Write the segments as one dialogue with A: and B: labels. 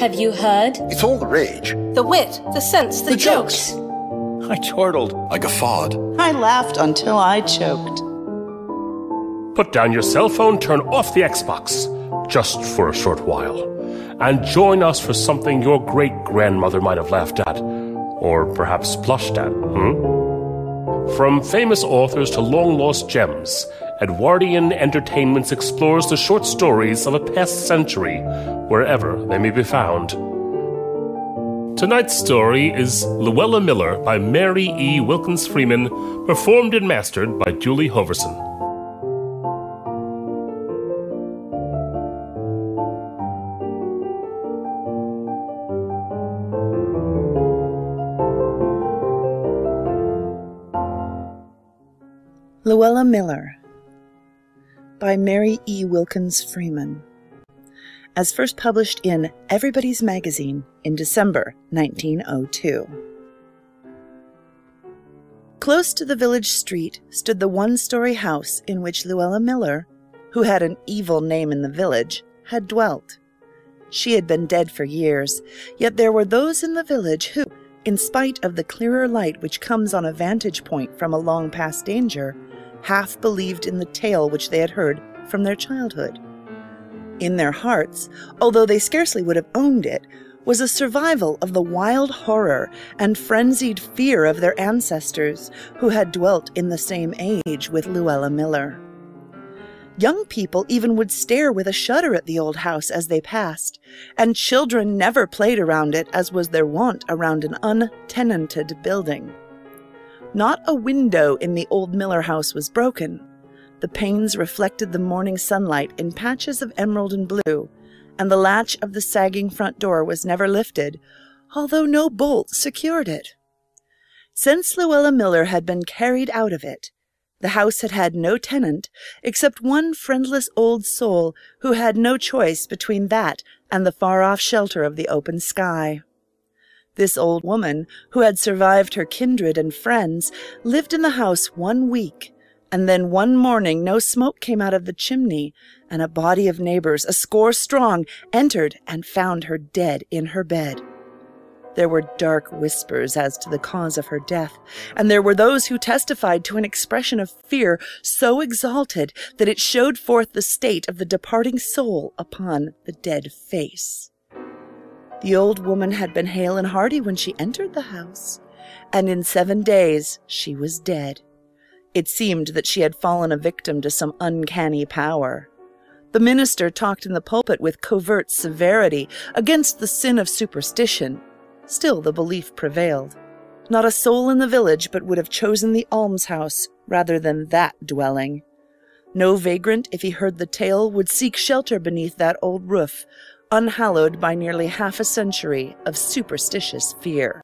A: Have you heard?
B: It's all the rage.
C: The wit, the sense, the,
B: The
C: jokes.
B: jokes.
D: I chortled.
E: I guffawed.
F: I laughed until I choked.
G: Put down your cell phone, turn off the Xbox, just for a short while, and join us for something your great grandmother might have laughed at, or perhaps blushed at, hmm? From famous authors to long lost gems, Edwardian Entertainments explores the short stories of a past century, wherever they may be found. Tonight's story is Luella Miller by Mary E. Wilkins Freeman, performed and mastered by Julie Hoverson.
F: Luella Miller by Mary E. Wilkins Freeman. As first published in Everybody's Magazine in December 1902. Close to the village street stood the one story house in which Luella Miller, who had an evil name in the village, had dwelt. She had been dead for years, yet there were those in the village who, in spite of the clearer light which comes on a vantage point from a long past danger, half believed in the tale which they had heard from their childhood. In their hearts, although they scarcely would have owned it, was a survival of the wild horror and frenzied fear of their ancestors who had dwelt in the same age with Luella Miller. Young people even would stare with a shudder at the old house as they passed, and children never played around it as was their wont around an untenanted building. Not a window in the old Miller house was broken. The panes reflected the morning sunlight in patches of emerald and blue, and the latch of the sagging front door was never lifted, although no bolt secured it. Since Luella Miller had been carried out of it, the house had had no tenant except one friendless old soul who had no choice between that and the far-off shelter of the open sky. This old woman, who had survived her kindred and friends, lived in the house one week, and then one morning no smoke came out of the chimney, and a body of neighbors, a score strong, entered and found her dead in her bed. There were dark whispers as to the cause of her death, and there were those who testified to an expression of fear so exalted that it showed forth the state of the departing soul upon the dead face. The old woman had been hale and hearty when she entered the house, and in seven days she was dead. It seemed that she had fallen a victim to some uncanny power. The minister talked in the pulpit with covert severity against the sin of superstition. Still, the belief prevailed. Not a soul in the village but would have chosen the almshouse rather than that dwelling. No vagrant, if he heard the tale, would seek shelter beneath that old roof, unhallowed by nearly half a century of superstitious fear.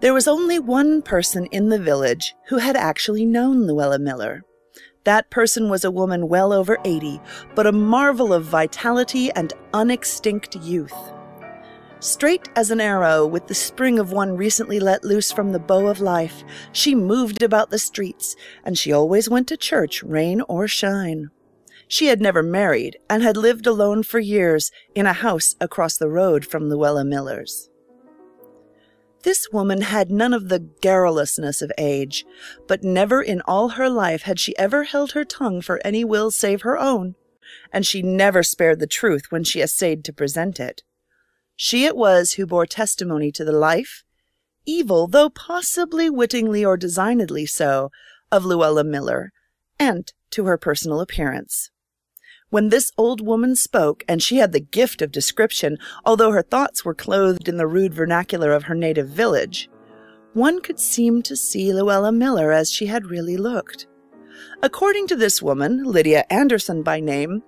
F: There was only one person in the village who had actually known Luella Miller. That person was a woman well over 80, but a marvel of vitality and unextinct youth. Straight as an arrow, with the spring of one recently let loose from the bow of life, she moved about the streets, and she always went to church, rain or shine. She had never married, and had lived alone for years in a house across the road from Luella Miller's. This woman had none of the garrulousness of age, but never in all her life had she ever held her tongue for any will save her own, and she never spared the truth when she essayed to present it. She it was who bore testimony to the life, evil, though possibly wittingly or designedly so, of Luella Miller, and to her personal appearance. When this old woman spoke, and she had the gift of description, although her thoughts were clothed in the rude vernacular of her native village, one could seem to see Luella Miller as she had really looked. According to this woman, Lydia Anderson by name,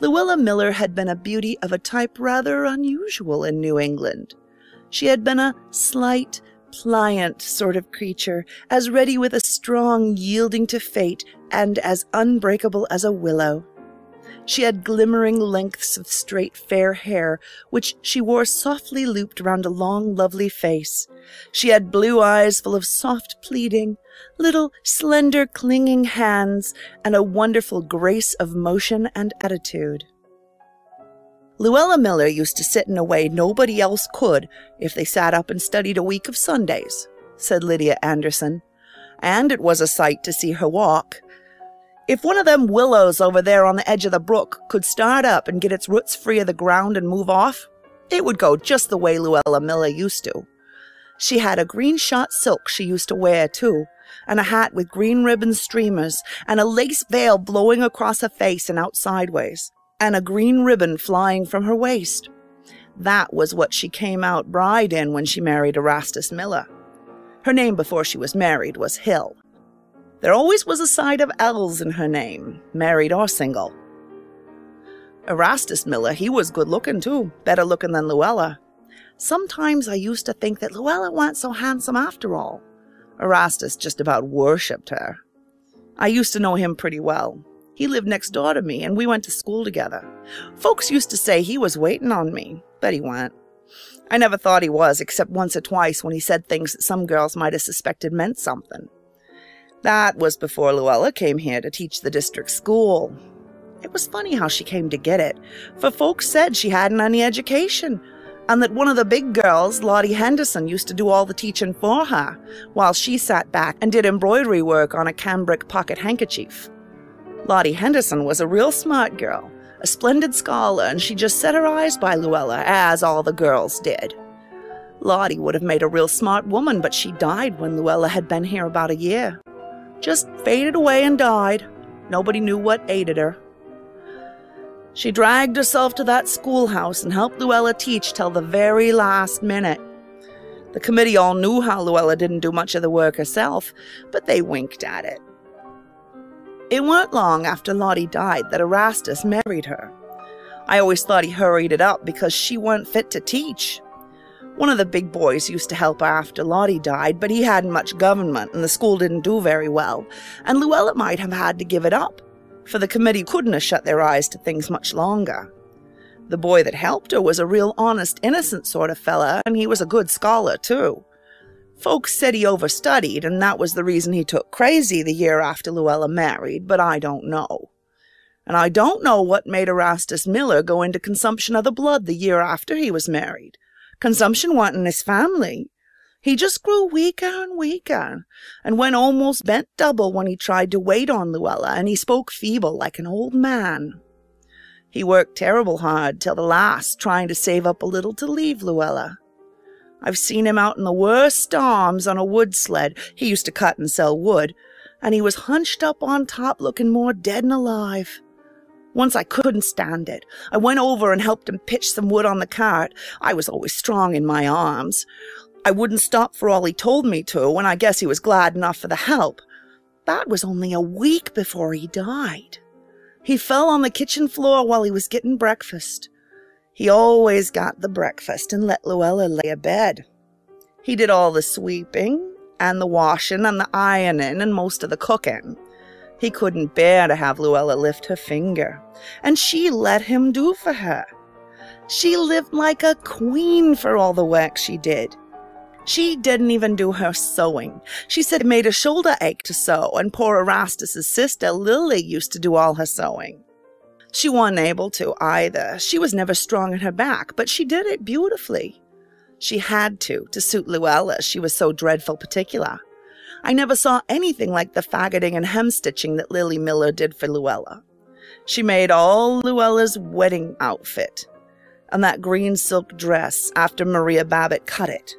F: Luella Miller had been a beauty of a type rather unusual in New England. She had been a slight, pliant sort of creature, as ready with a strong yielding to fate, and as unbreakable as a willow. She had glimmering lengths of straight fair hair, which she wore softly looped round a long, lovely face. She had blue eyes full of soft pleading, little slender clinging hands, and a wonderful grace of motion and attitude. Luella Miller used to sit in a way nobody else could if they sat up and studied a week of Sundays, said Lydia Anderson, and it was a sight to see her walk. If one of them willows over there on the edge of the brook could start up and get its roots free of the ground and move off, it would go just the way Luella Miller used to. She had a green shot silk she used to wear, too, and a hat with green ribbon streamers, and a lace veil blowing across her face and out sideways and a green ribbon flying from her waist. That was what she came out bride in when she married Erastus Miller. Her name before she was married was Hill. There always was a side of L's in her name, married or single. Erastus Miller, he was good looking too, better looking than Luella. Sometimes I used to think that Luella wasn't so handsome after all. Erastus just about worshipped her. I used to know him pretty well. He lived next door to me, and we went to school together. Folks used to say he was waiting on me, but he were not I never thought he was, except once or twice when he said things that some girls might have suspected meant something. That was before Luella came here to teach the district school. It was funny how she came to get it, for folks said she hadn't any education, and that one of the big girls, Lottie Henderson, used to do all the teaching for her, while she sat back and did embroidery work on a cambric pocket handkerchief. Lottie Henderson was a real smart girl, a splendid scholar, and she just set her eyes by Luella, as all the girls did. Lottie would have made a real smart woman, but she died when Luella had been here about a year. Just faded away and died. Nobody knew what aided her. She dragged herself to that schoolhouse and helped Luella teach till the very last minute. The committee all knew how Luella didn't do much of the work herself, but they winked at it. It weren't long after Lottie died that Erastus married her. I always thought he hurried it up because she weren't fit to teach. One of the big boys used to help her after Lottie died, but he hadn't much government and the school didn't do very well, and Luella might have had to give it up, for the committee couldn't have shut their eyes to things much longer. The boy that helped her was a real honest, innocent sort of fella, and he was a good scholar, too. Folks said he overstudied, and that was the reason he took crazy the year after Luella married, but I don't know. And I don't know what made Erastus Miller go into consumption of the blood the year after he was married. Consumption went in his family. He just grew weaker and weaker, and went almost bent double when he tried to wait on Luella, and he spoke feeble like an old man. He worked terrible hard till the last, trying to save up a little to leave Luella. I've seen him out in the worst storms on a wood sled. He used to cut and sell wood, and he was hunched up on top looking more dead than alive. Once I couldn't stand it. I went over and helped him pitch some wood on the cart. I was always strong in my arms. I wouldn't stop for all he told me to, and I guess he was glad enough for the help. That was only a week before he died. He fell on the kitchen floor while he was getting breakfast. He always got the breakfast and let Luella lay abed. He did all the sweeping and the washing and the ironing and most of the cooking. He couldn't bear to have Luella lift her finger, and she let him do for her. She lived like a queen for all the work she did. She didn't even do her sewing. She said it made her shoulder ache to sew, and poor Erastus's sister Lily used to do all her sewing. She wasn't able to either. She was never strong in her back, but she did it beautifully. She had to, to suit Luella. She was so dreadful particular. I never saw anything like the faggoting and hemstitching that Lily Miller did for Luella. She made all Luella's wedding outfit and that green silk dress after Maria Babbitt cut it.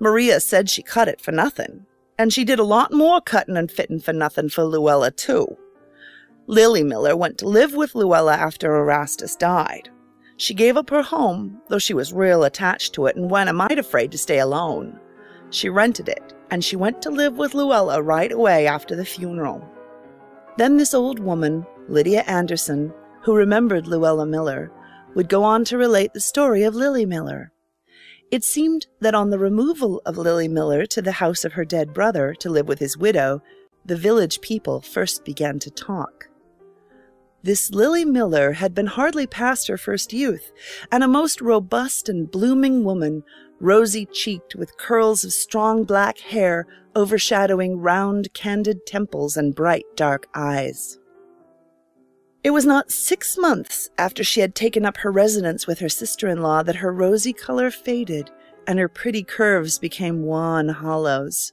F: Maria said she cut it for nothing, and she did a lot more cutting and fitting for nothing for Luella, too. Lily Miller went to live with Luella after Erastus died. She gave up her home, though she was real attached to it and went a mite afraid to stay alone. She rented it, and she went to live with Luella right away after the funeral. Then this old woman, Lydia Anderson, who remembered Luella Miller, would go on to relate the story of Lily Miller. It seemed that on the removal of Lily Miller to the house of her dead brother to live with his widow, the village people first began to talk. This Lily Miller had been hardly past her first youth, and a most robust and blooming woman, rosy cheeked with curls of strong black hair overshadowing round, candid temples and bright dark eyes. It was not six months after she had taken up her residence with her sister in law that her rosy color faded and her pretty curves became wan hollows.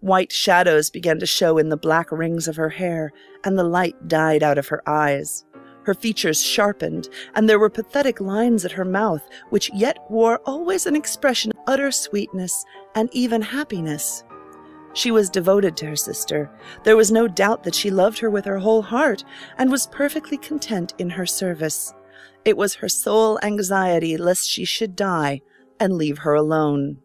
F: White shadows began to show in the black rings of her hair, and the light died out of her eyes. Her features sharpened, and there were pathetic lines at her mouth, which yet wore always an expression of utter sweetness and even happiness. She was devoted to her sister. There was no doubt that she loved her with her whole heart, and was perfectly content in her service. It was her sole anxiety lest she should die and leave her alone.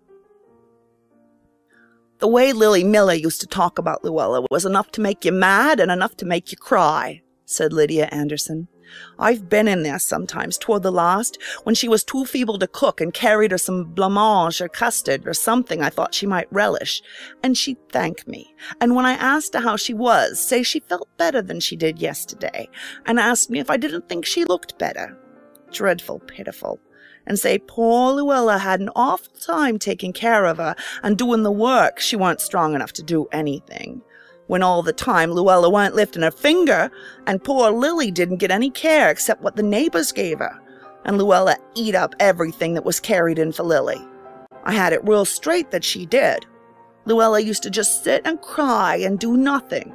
F: The way Lily Miller used to talk about Luella was enough to make you mad and enough to make you cry, said Lydia Anderson. I've been in there sometimes toward the last, when she was too feeble to cook and carried her some blancmange or custard or something I thought she might relish, and she'd thank me, and when I asked her how she was, say she felt better than she did yesterday, and asked me if I didn't think she looked better. Dreadful pitiful and say poor Luella had an awful time taking care of her and doing the work. She weren't strong enough to do anything. When all the time Luella weren't lifting her finger, and poor Lily didn't get any care except what the neighbors gave her. And Luella eat up everything that was carried in for Lily. I had it real straight that she did. Luella used to just sit and cry and do nothing.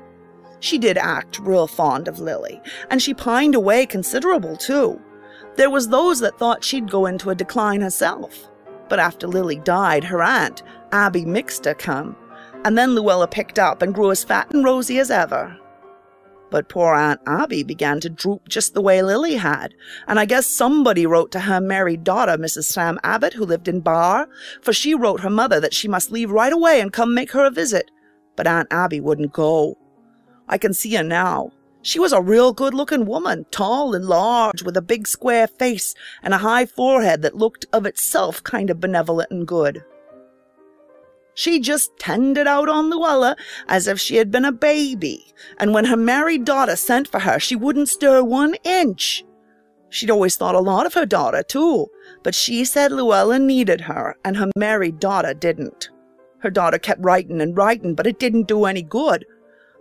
F: She did act real fond of Lily, and she pined away considerable, too. There was those that thought she'd go into a decline herself. But after Lily died, her aunt, Abby Mixter, come, and then Luella picked up and grew as fat and rosy as ever. But poor Aunt Abby began to droop just the way Lily had, and I guess somebody wrote to her married daughter, Mrs. Sam Abbott, who lived in Barre, for she wrote her mother that she must leave right away and come make her a visit. But Aunt Abby wouldn't go. I can see her now. She was a real good looking woman, tall and large, with a big square face and a high forehead that looked of itself kind of benevolent and good. She just tended out on Luella as if she had been a baby, and when her married daughter sent for her, she wouldn't stir one inch. She'd always thought a lot of her daughter, too, but she said Luella needed her, and her married daughter didn't. Her daughter kept writing and writing, but it didn't do any good.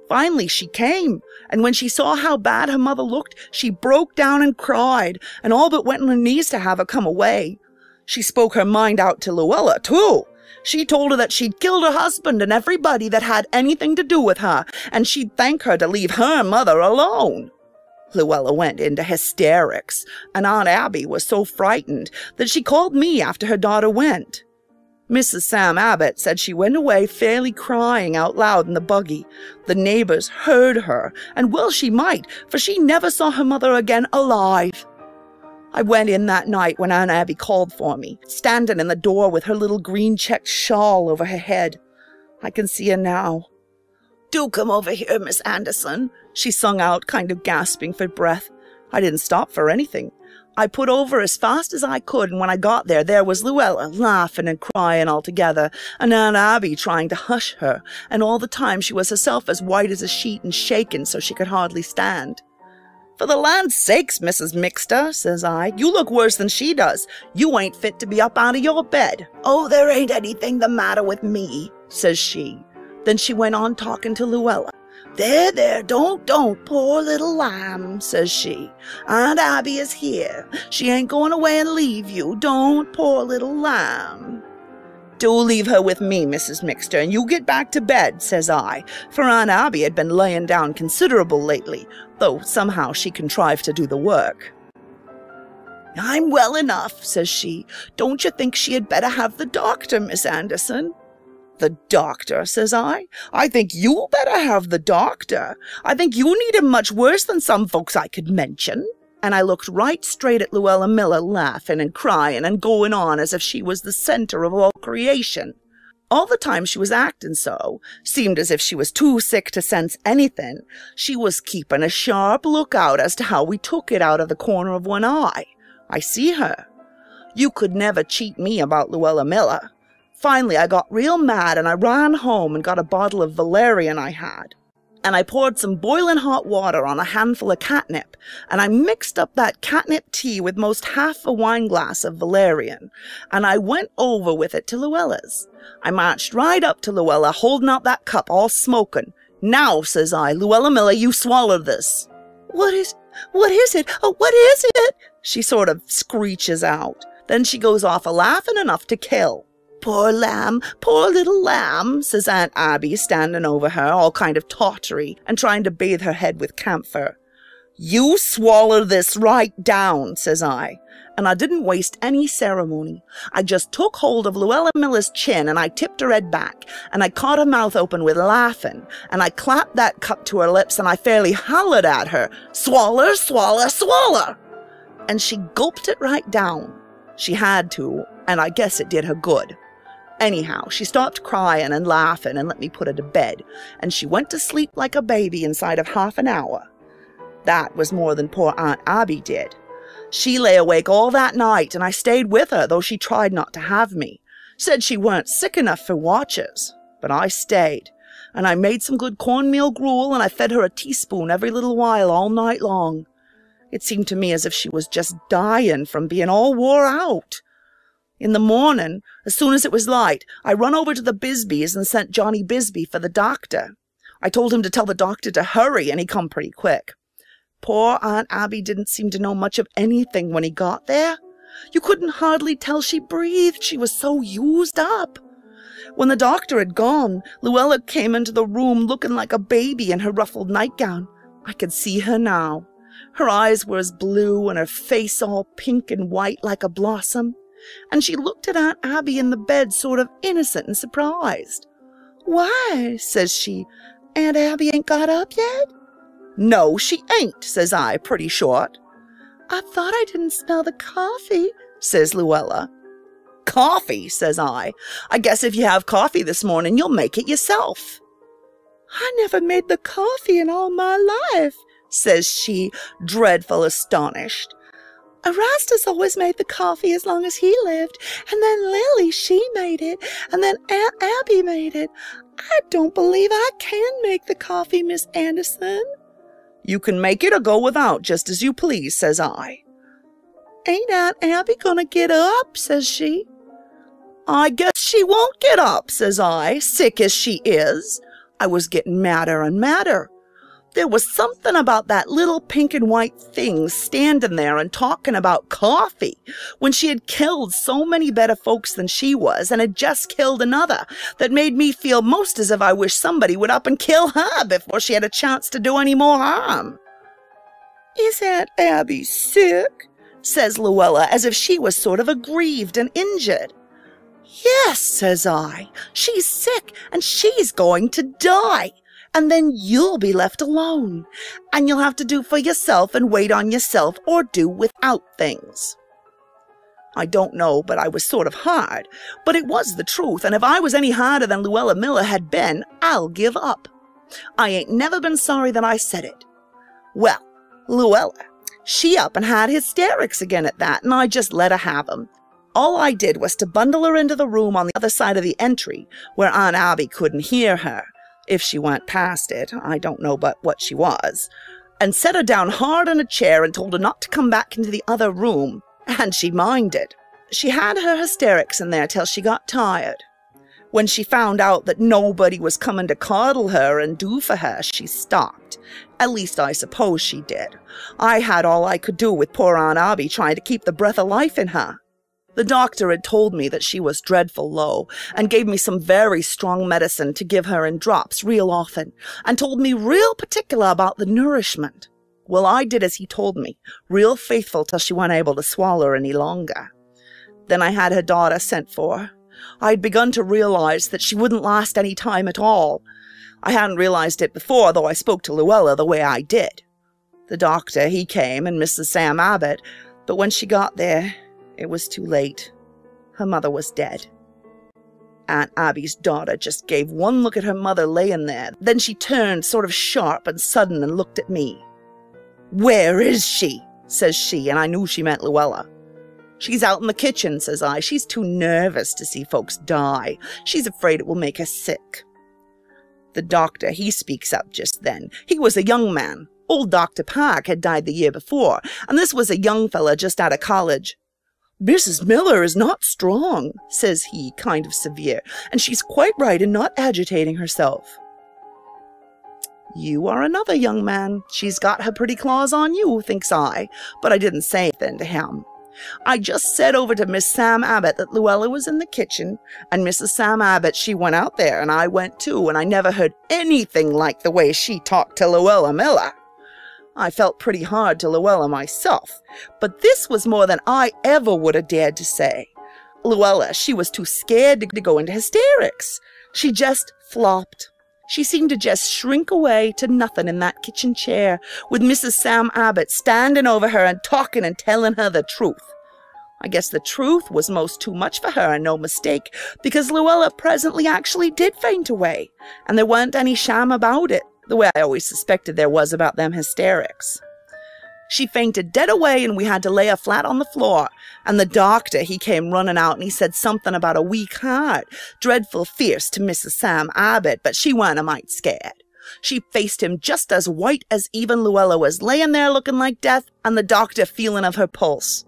F: Finally, she came, and when she saw how bad her mother looked, she broke down and cried, and all but went on her knees to have her come away. She spoke her mind out to Luella, too. She told her that she'd killed her husband and everybody that had anything to do with her, and she'd thank her to leave her mother alone. Luella went into hysterics, and Aunt Abby was so frightened that she called me after her daughter went. Mrs. Sam Abbott said she went away fairly crying out loud in the buggy. The neighbors heard her, and well she might, for she never saw her mother again alive. I went in that night when Aunt Abby called for me, standing in the door with her little green checked shawl over her head. I can see her now. Do come over here, Miss Anderson, she sung out, kind of gasping for breath. I didn't stop for anything. I put over as fast as I could, and when I got there, there was Luella laughing and crying all together, and Aunt Abby trying to hush her, and all the time she was herself as white as a sheet and shaking so she could hardly stand. For the land's sakes, Mrs. Mixter, says I, you look worse than she does. You ain't fit to be up out of your bed. Oh, there ain't anything the matter with me, says she. Then she went on talking to Luella. There, there, don't, don't, poor little lamb, says she. Aunt Abby is here. She ain't going away and leave you. Don't, poor little lamb. Do leave her with me, Mrs. Mixter, and you get back to bed, says I, for Aunt Abby had been laying down considerable lately, though somehow she contrived to do the work. I'm well enough, says she. Don't you think she had better have the doctor, Miss Anderson? The doctor, says I. I think you better have the doctor. I think you need him much worse than some folks I could mention. And I looked right straight at Luella Miller, laughing and crying and going on as if she was the center of all creation. All the time she was acting so, seemed as if she was too sick to sense anything. She was keeping a sharp lookout as to how we took it out of the corner of one eye. I see her. You could never cheat me about Luella Miller. Finally, I got real mad and I ran home and got a bottle of valerian I had. And I poured some boiling hot water on a handful of catnip, and I mixed up that catnip tea with most half a wine glass of valerian, and I went over with it to Luella's. I marched right up to Luella, holding out that cup all smoking. Now, says I, Luella Miller, you swallow this. What is, what is it? Oh, what is it? She sort of screeches out. Then she goes off a laughing enough to kill. Poor lamb, poor little lamb, says Aunt Abby, standing over her, all kind of tottery, and trying to bathe her head with camphor. You swallow this right down, says I. And I didn't waste any ceremony. I just took hold of Luella Miller's chin and I tipped her head back, and I caught her mouth open with laughing, and I clapped that cup to her lips and I fairly hollered at her, Swaller, swaller, swaller! And she gulped it right down. She had to, and I guess it did her good. Anyhow, she stopped crying and laughing and let me put her to bed, and she went to sleep like a baby inside of half an hour. That was more than poor Aunt Abby did. She lay awake all that night, and I stayed with her, though she tried not to have me. Said she weren't sick enough for watches. But I stayed, and I made some good cornmeal gruel, and I fed her a teaspoon every little while all night long. It seemed to me as if she was just dying from being all wore out. In the morning, as soon as it was light, I run over to the Bisbees and sent Johnny Bisbee for the doctor. I told him to tell the doctor to hurry, and he come pretty quick. Poor Aunt Abby didn't seem to know much of anything when he got there. You couldn't hardly tell she breathed, she was so used up. When the doctor had gone, Luella came into the room looking like a baby in her ruffled nightgown. I could see her now. Her eyes were as blue and her face all pink and white like a blossom and she looked at Aunt Abby in the bed sort of innocent and surprised. Why, says she, Aunt Abby ain't got up yet? No, she ain't, says I, pretty short. I thought I didn't smell the coffee, says Luella. Coffee, says I. I guess if you have coffee this morning, you'll make it yourself. I never made the coffee in all my life, says she, dreadful astonished. Erastus always made the coffee as long as he lived, and then Lily, she made it, and then Aunt Abby made it. I don't believe I can make the coffee, Miss Anderson. You can make it or go without, just as you please, says I. Ain't Aunt Abby gonna get up, says she. I guess she won't get up, says I, sick as she is. I was getting madder and madder. There was something about that little pink and white thing standing there and talking about coffee when she had killed so many better folks than she was and had just killed another that made me feel most as if I wished somebody would up and kill her before she had a chance to do any more harm. Is Aunt Abby sick? says Luella as if she was sort of aggrieved and injured. Yes, says I, she's sick and she's going to die and then you'll be left alone, and you'll have to do for yourself and wait on yourself or do without things. I don't know, but I was sort of hard, but it was the truth, and if I was any harder than Luella Miller had been, I'll give up. I ain't never been sorry that I said it. Well, Luella, she up and had hysterics again at that, and I just let her have 'em. All I did was to bundle her into the room on the other side of the entry, where Aunt Abby couldn't hear her, if she went past it, I don't know but what she was, and set her down hard on a chair and told her not to come back into the other room, and she minded. She had her hysterics in there till she got tired. When she found out that nobody was coming to coddle her and do for her, she stopped. At least I suppose she did. I had all I could do with poor Aunt Abby trying to keep the breath of life in her. The doctor had told me that she was dreadful low, and gave me some very strong medicine to give her in drops real often, and told me real particular about the nourishment. Well, I did as he told me, real faithful till she wasn't able to swallow any longer. Then I had her daughter sent for. I'd begun to realize that she wouldn't last any time at all. I hadn't realized it before, though I spoke to Luella the way I did. The doctor, he came, and Mrs. Sam Abbott, but when she got there, it was too late. Her mother was dead. Aunt Abby's daughter just gave one look at her mother laying there. Then she turned sort of sharp and sudden and looked at me. Where is she? says she, and I knew she meant Luella. She's out in the kitchen, says I. She's too nervous to see folks die. She's afraid it will make her sick. The doctor, he speaks up just then. He was a young man. Old Dr. Park had died the year before, and this was a young fella just out of college. Mrs. Miller is not strong, says he, kind of severe, and she's quite right in not agitating herself. You are another young man. She's got her pretty claws on you, thinks I, but I didn't say anything to him. I just said over to Miss Sam Abbott that Luella was in the kitchen, and Mrs. Sam Abbott, she went out there, and I went too, and I never heard anything like the way she talked to Luella Miller. I felt pretty hard to Luella myself, but this was more than I ever would have dared to say. Luella, she was too scared to go into hysterics. She just flopped. She seemed to just shrink away to nothing in that kitchen chair, with Mrs. Sam Abbott standing over her and talking and telling her the truth. I guess the truth was most too much for her and no mistake, because Luella presently actually did faint away, and there weren't any sham about it, the way I always suspected there was about them hysterics. She fainted dead away and we had to lay her flat on the floor. And the doctor, he came running out and he said something about a weak heart, dreadful fierce to Mrs. Sam Abbott, but she wa'n't a mite scared. She faced him just as white as even Luella was laying there looking like death and the doctor feeling of her pulse.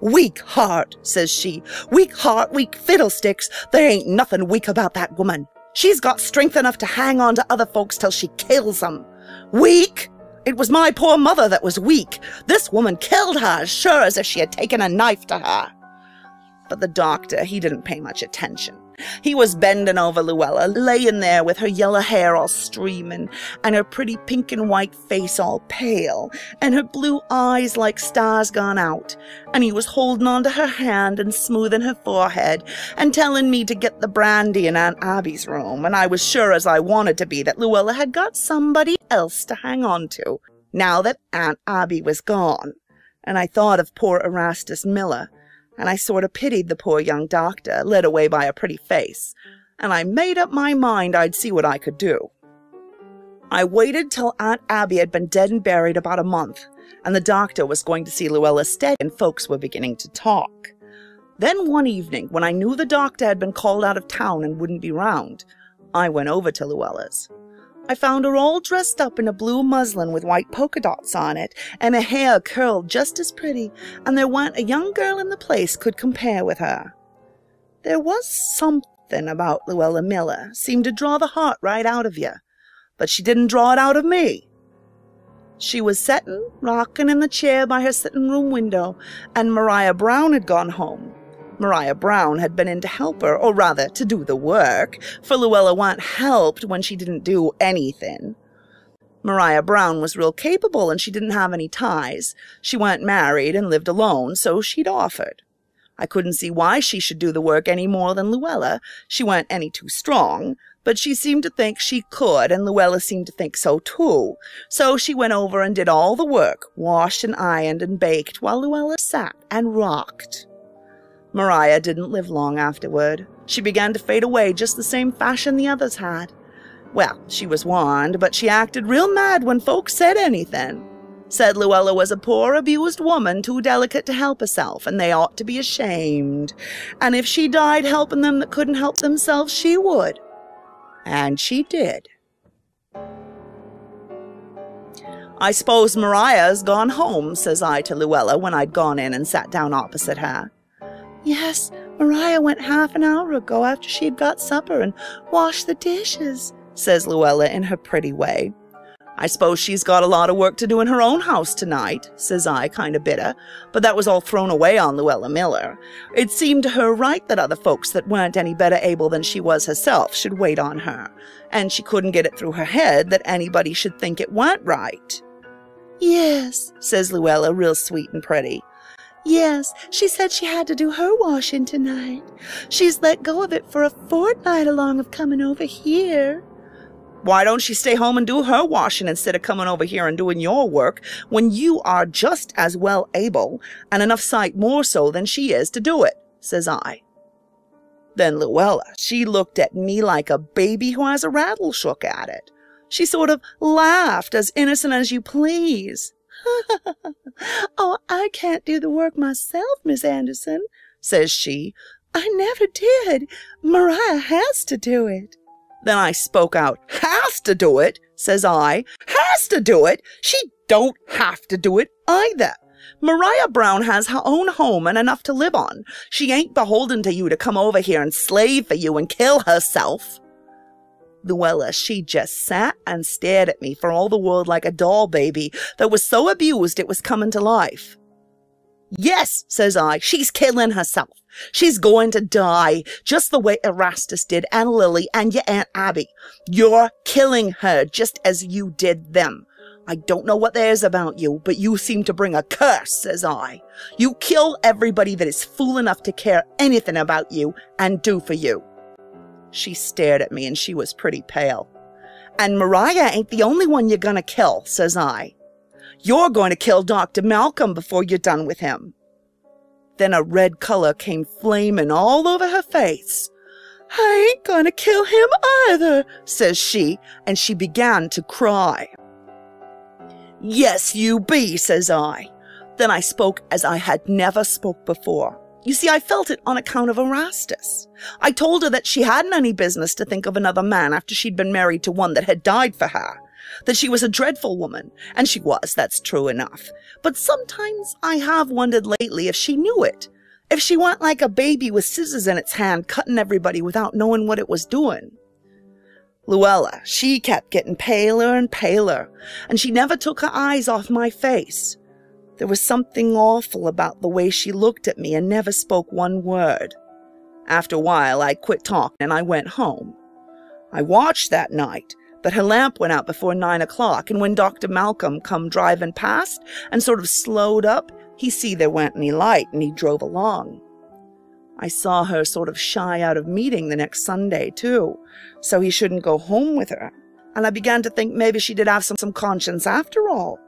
F: Weak heart, says she. Weak heart, weak fiddlesticks. There ain't nothing weak about that woman. She's got strength enough to hang on to other folks till she kills them. Weak? It was my poor mother that was weak. This woman killed her as sure as if she had taken a knife to her. But the doctor, he didn't pay much attention. He was bending over Luella, laying there with her yellow hair all streaming, and her pretty pink and white face all pale, and her blue eyes like stars gone out. And he was holding on to her hand and smoothing her forehead, and telling me to get the brandy in Aunt Abby's room, and I was sure as I wanted to be that Luella had got somebody else to hang on to, now that Aunt Abby was gone. And I thought of poor Erastus Miller, and I sort of pitied the poor young doctor, led away by a pretty face, and I made up my mind I'd see what I could do. I waited till Aunt Abby had been dead and buried about a month, and the doctor was going to see Luella Stead, and folks were beginning to talk. Then one evening, when I knew the doctor had been called out of town and wouldn't be round, I went over to Luella's. I found her all dressed up in a blue muslin with white polka dots on it, and her hair curled just as pretty, and there wa'n't a young girl in the place could compare with her. There was something about Luella Miller seemed to draw the heart right out of you, but she didn't draw it out of me. She was settin', rockin' in the chair by her sitting room window, and Maria Brown had gone home, Maria Brown had been in to help her, or rather, to do the work, for Luella wa'n't helped when she didn't do anything. Maria Brown was real capable and she didn't have any ties. She wa'n't married and lived alone, so she'd offered. I couldn't see why she should do the work any more than Luella. She wa'n't any too strong, but she seemed to think she could, and Luella seemed to think so too. So she went over and did all the work, washed and ironed and baked, while Luella sat and rocked. Maria didn't live long afterward. She began to fade away just the same fashion the others had. Well, she was warned, but she acted real mad when folks said anything. Said Luella was a poor, abused woman too delicate to help herself, and they ought to be ashamed. And if she died helping them that couldn't help themselves, she would. And she did. I suppose Maria's gone home, says I to Luella when I'd gone in and sat down opposite her. Yes, Maria went half an hour ago after she'd got supper and washed the dishes, says Luella in her pretty way. I suppose she's got a lot of work to do in her own house tonight, says I, kind of bitter, but that was all thrown away on Luella Miller. It seemed to her right that other folks that weren't any better able than she was herself should wait on her, and she couldn't get it through her head that anybody should think it weren't right. Yes, says Luella, real sweet and pretty. Yes, she said she had to do her washing tonight. She's let go of it for a fortnight along of coming over here. Why don't she stay home and do her washing instead of coming over here and doing your work when you are just as well able, and enough sight more so than she is to do it, says I. Then Luella, she looked at me like a baby who has a rattle shook at it. She sort of laughed as innocent as you please. oh, I can't do the work myself, Miss Anderson, says she. I never did. Maria has to do it. Then I spoke out. Has to do it, says I. Has to do it? She don't have to do it either. Maria Brown has her own home and enough to live on. She ain't beholden to you to come over here and slave for you and kill herself. Luella, she just sat and stared at me for all the world like a doll baby that was so abused it was coming to life. Yes, says I, she's killing herself. She's going to die, just the way Erastus did, and Lily, and your Aunt Abby. You're killing her, just as you did them. I don't know what there is about you, but you seem to bring a curse, says I. You kill everybody that is fool enough to care anything about you and do for you. She stared at me and she was pretty pale. And Mariah ain't the only one you're gonna kill, says I. You're going to kill Dr. Malcolm before you're done with him. Then a red color came flaming all over her face. I ain't gonna kill him either, says she, and she began to cry. Yes, you be, says I. Then I spoke as I had never spoke before. You see, I felt it on account of Erastus. I told her that she hadn't any business to think of another man after she'd been married to one that had died for her. That she was a dreadful woman, and she was, that's true enough. But sometimes I have wondered lately if she knew it. If she went like a baby with scissors in its hand, cutting everybody without knowing what it was doing. Luella, she kept getting paler and paler, and she never took her eyes off my face. There was something awful about the way she looked at me and never spoke one word. After a while, I quit talking and I went home. I watched that night, but her lamp went out before nine o'clock, and when Dr. Malcolm come driving past and sort of slowed up, he see there weren't any light and he drove along. I saw her sort of shy out of meeting the next Sunday, too, so he shouldn't go home with her. And I began to think maybe she did have some, some conscience after all.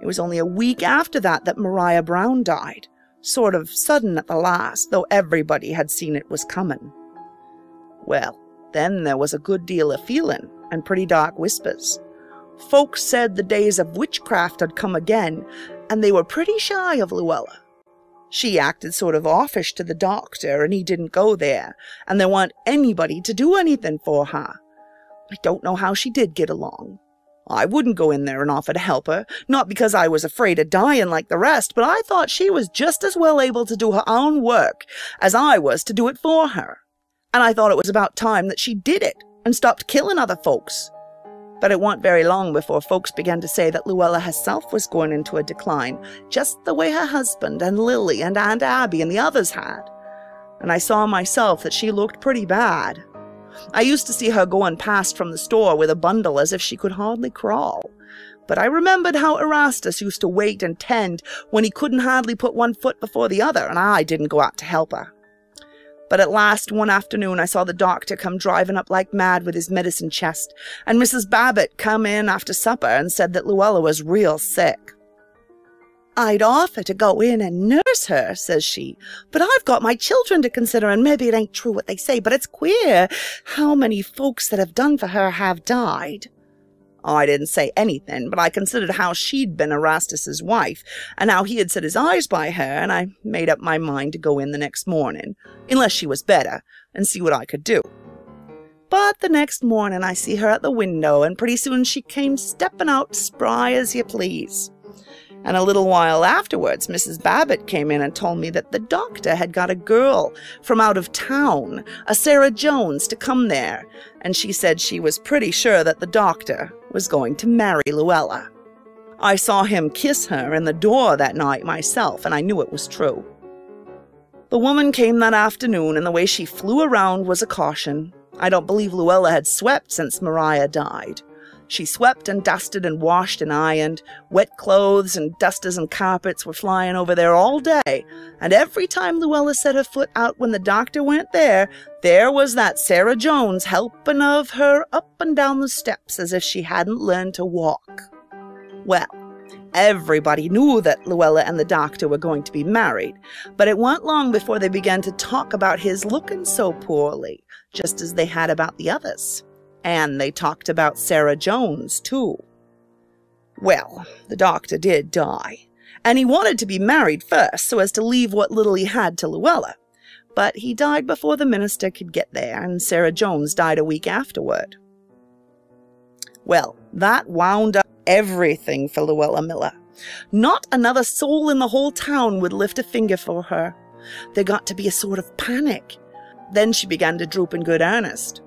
F: It was only a week after that that Mariah Brown died, sort of sudden at the last, though everybody had seen it was coming. Well, then there was a good deal of feeling and pretty dark whispers. Folks said the days of witchcraft had come again, and they were pretty shy of Luella. She acted sort of offish to the doctor, and he didn't go there, and there wasn't anybody to do anything for her. I don't know how she did get along. I wouldn't go in there and offer to help her, not because I was afraid of dying like the rest, but I thought she was just as well able to do her own work as I was to do it for her. And I thought it was about time that she did it and stopped killing other folks. But it wasn't very long before folks began to say that Luella herself was going into a decline, just the way her husband and Lily and Aunt Abby and the others had. And I saw myself that she looked pretty bad. I used to see her going past from the store with a bundle as if she could hardly crawl. But I remembered how Erastus used to wait and tend when he couldn't hardly put one foot before the other, and I didn't go out to help her. But at last, one afternoon, I saw the doctor come driving up like mad with his medicine chest, and Mrs. Babbitt come in after supper and said that Luella was real sick. I'd offer to go in and nurse her, says she, but I've got my children to consider, and maybe it ain't true what they say, but it's queer how many folks that have done for her have died. I didn't say anything, but I considered how she'd been Erastus's wife, and how he had set his eyes by her, and I made up my mind to go in the next morning, unless she was better, and see what I could do. But the next morning I see her at the window, and pretty soon she came stepping out spry as you please. And a little while afterwards, Mrs. Babbitt came in and told me that the doctor had got a girl from out of town, a Sarah Jones, to come there, and she said she was pretty sure that the doctor was going to marry Luella. I saw him kiss her in the door that night myself, and I knew it was true. The woman came that afternoon, and the way she flew around was a caution. I don't believe Luella had swept since Mariah died. She swept and dusted and washed and ironed. Wet clothes and dusters and carpets were flying over there all day. And every time Luella set her foot out when the doctor went there, there was that Sarah Jones helping of her up and down the steps as if she hadn't learned to walk. Well, Everybody knew that Luella and the doctor were going to be married, but it wasn't long before they began to talk about his looking so poorly, just as they had about the others. And they talked about Sarah Jones, too. Well, the doctor did die, and he wanted to be married first so as to leave what little he had to Luella. But he died before the minister could get there, and Sarah Jones died a week afterward. Well, that wound up everything for Luella Miller. Not another soul in the whole town would lift a finger for her. There got to be a sort of panic. Then she began to droop in good earnest.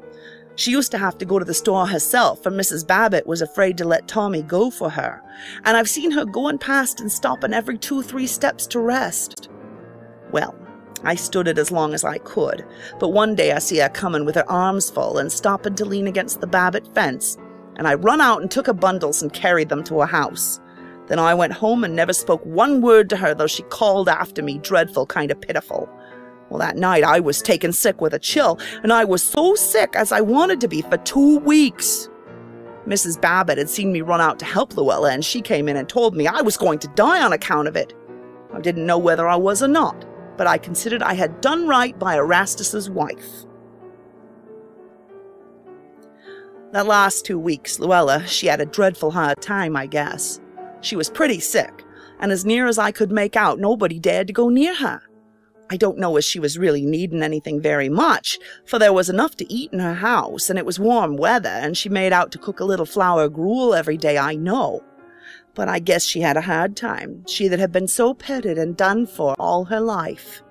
F: She used to have to go to the store herself, for Mrs. Babbitt was afraid to let Tommy go for her, and I've seen her going past and stopping every two, three steps to rest. Well, I stood it as long as I could, but one day I see her coming with her arms full and stopping to lean against the Babbitt fence, and I run out and took her bundles and carried them to a house. Then I went home and never spoke one word to her, though she called after me, dreadful, kind of pitiful. Well, that night I was taken sick with a chill, and I was so sick as I wanted to be for two weeks. Mrs. Babbitt had seen me run out to help Luella, and she came in and told me I was going to die on account of it. I didn't know whether I was or not, but I considered I had done right by Erastus's wife. That last two weeks, Luella, she had a dreadful hard time, I guess. She was pretty sick, and as near as I could make out, nobody dared to go near her. I don't know as she was really needing anything very much, for there was enough to eat in her house, and it was warm weather, and she made out to cook a little flour gruel every day, I know. But I guess she had a hard time, she that had been so petted and done for all her life.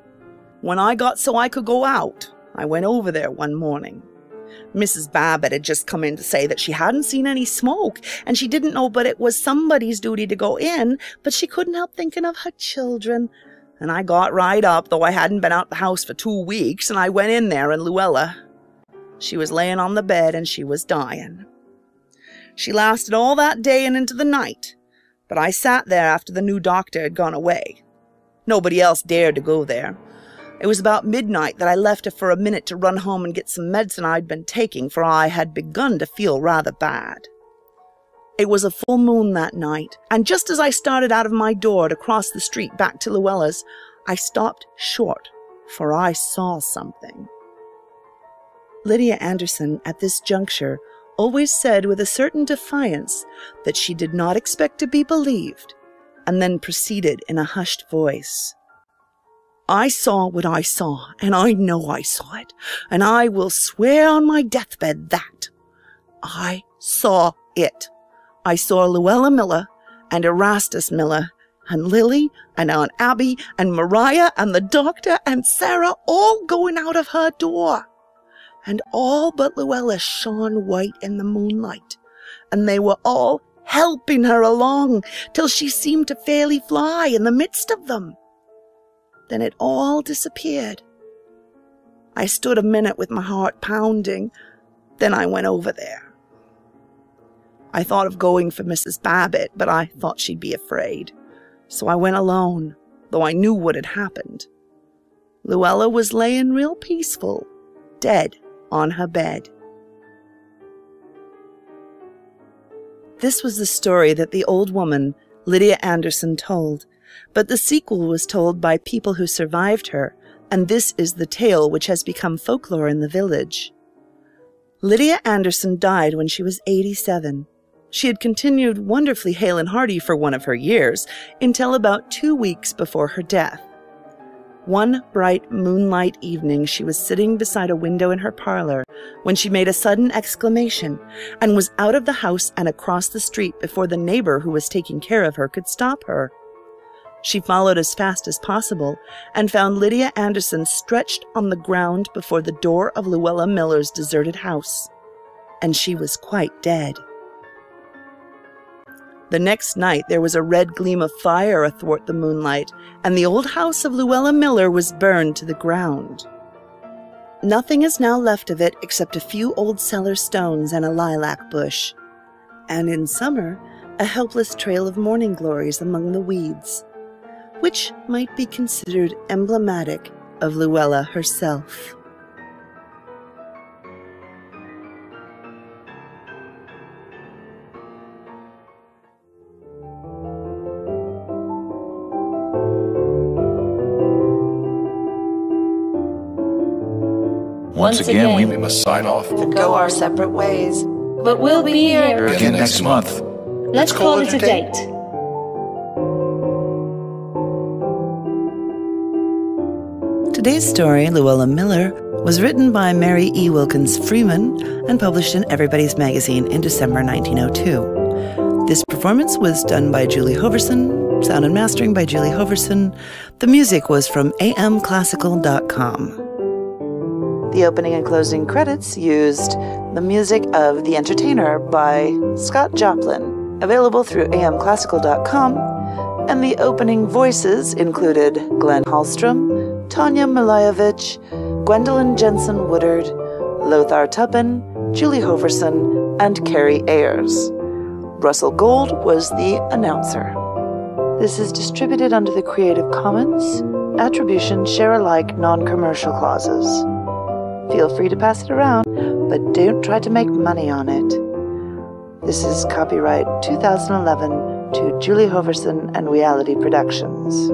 F: When I got so I could go out, I went over there one morning. Mrs. Babbitt had just come in to say that she hadn't seen any smoke, and she didn't know but it was somebody's duty to go in, but she couldn't help thinking of her children, and I got right up, though I hadn't been out the house for two weeks, and I went in there, and Luella, she was laying on the bed and she was dying. She lasted all that day and into the night, but I sat there after the new doctor had gone away. Nobody else dared to go there. It was about midnight that I left her for a minute to run home and get some medicine I'd been taking, for I had begun to feel rather bad. It was a full moon that night, and just as I started out of my door to cross the street back to Luella's, I stopped short, for I saw something. Lydia Anderson, at this juncture, always said with a certain defiance that she did not expect to be believed, and then proceeded in a hushed voice. I saw what I saw, and I know I saw it, and I will swear on my deathbed that I saw it. I saw Luella Miller and Erastus Miller and Lily and Aunt Abby and Mariah and the doctor and Sarah all going out of her door. And all but Luella shone white in the moonlight, and they were all helping her along till she seemed to fairly fly in the midst of them. Then it all disappeared. I stood a minute with my heart pounding, then I went over there. I thought of going for Mrs. Babbitt, but I thought she'd be afraid. So I went alone, though I knew what had happened. Luella was laying real peaceful, dead on her bed. This was the story that the old woman, Lydia Anderson, told, but the sequel was told by people who survived her, and this is the tale which has become folklore in the village. Lydia Anderson died when she was 87. She had continued wonderfully hale and hearty for one of her years until about two weeks before her death. One bright moonlight evening, she was sitting beside a window in her parlor when she made a sudden exclamation and was out of the house and across the street before the neighbor who was taking care of her could stop her. She followed as fast as possible and found Lydia Anderson stretched on the ground before the door of Luella Miller's deserted house. And she was quite dead. The next night there was a red gleam of fire athwart the moonlight, and the old house of Luella Miller was burned to the ground. Nothing is now left of it except a few old cellar stones and a lilac bush, and in summer, a helpless trail of morning glories among the weeds, which might be considered emblematic of Luella herself.
A: Once again, we must sign off.
B: to go our separate ways.
C: But we'll be here.
A: Again next month.
C: Let's call it a date.
F: Today's story, Luella Miller, was written by Mary E. Wilkins Freeman and published in Everybody's Magazine in December 1902. This performance was done by Julie Hoverson, sound and mastering by Julie Hoverson. The music was from amclassical.com. The opening and closing credits used the music of The Entertainer by Scott Joplin, available through amclassical.com, and the opening voices included Glenn Hallstrom, Tanya Milayevich, Gwendolyn Jensen Woodard, Lothar Tuppen, Julie Hoverson, and Carrie Ayers. Russell Gold was the announcer. This is distributed under the Creative Commons Attribution Share Alike Non Commercial Clauses. Feel free to pass it around, but don't try to make money on it. This is copyright 2011 to Julie Hoverson and Reality Productions.